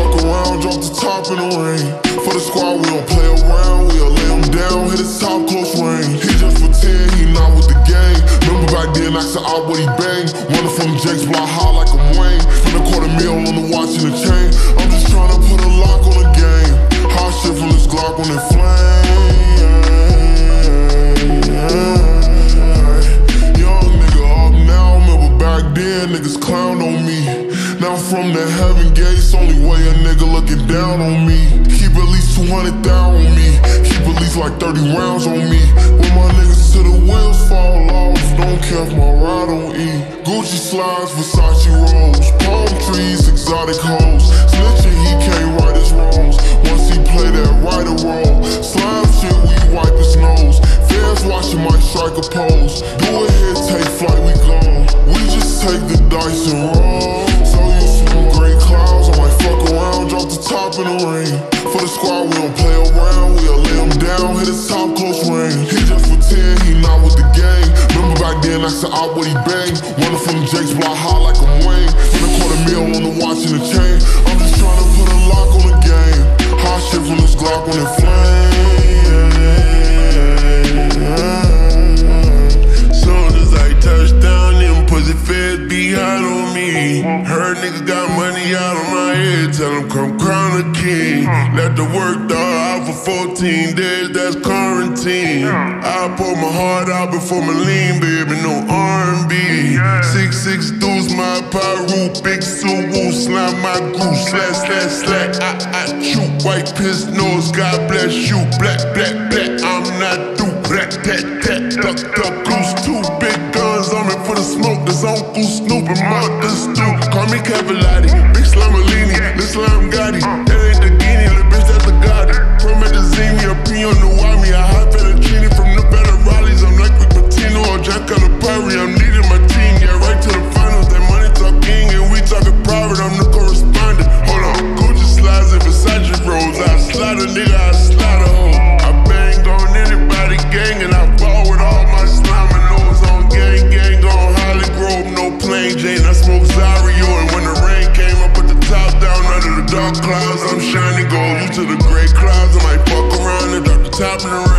fuck around, drop the top in the rain. For the squad, we don't play around, we'll lay him down, hit his top close range. He just pretend he not with the gang. Remember back then, I said out what he bang. Running from Jake's block high like I'm Wayne. From the quarter meal on the watch and the chain. Gates, only way a nigga looking down on me. Keep at least 200 down on me. Keep at least like 30 rounds on me. When my niggas to the wheels fall off, don't care if my ride on E. Gucci slides, Versace rolls, palm trees, exotic hoes. Snitching, he can't right his wrongs. Once he play that right or wrong, slime shit, we wipe his nose. Fans watching might strike a pose. Do it here, take flight, we gone. We just take the dice and roll. Around, the top in the rain. For the squad, we don't play around, we'll lay him down, hit his top close range. He just pretend he not with the gang. Remember back then, I said out what he bang. Running from Jake's block high like I'm Wayne. In a quarter meal on the watch and the chain. I'm just trying to put a lock on the game. Hot shit from this Glock on it flame. Soon as I touch down, them pussy feds be hot on me. Heard niggas got money out tell them come crown a king. Let the work dog out for 14 days, that's quarantine. I pour my heart out before my lean, baby, no R&B. Six six dudes, my pyro, big suit, slime my goose, slash slash slash. I I shoot white piss nose, God bless you, black black black. I'm not through, black tat tat, duck duck goose, two big guns on me for the smoke. This Uncle Snoop and Mother Stu. Call me Slamalini, Lil to the gray clouds, I might fuck around and drop the top in the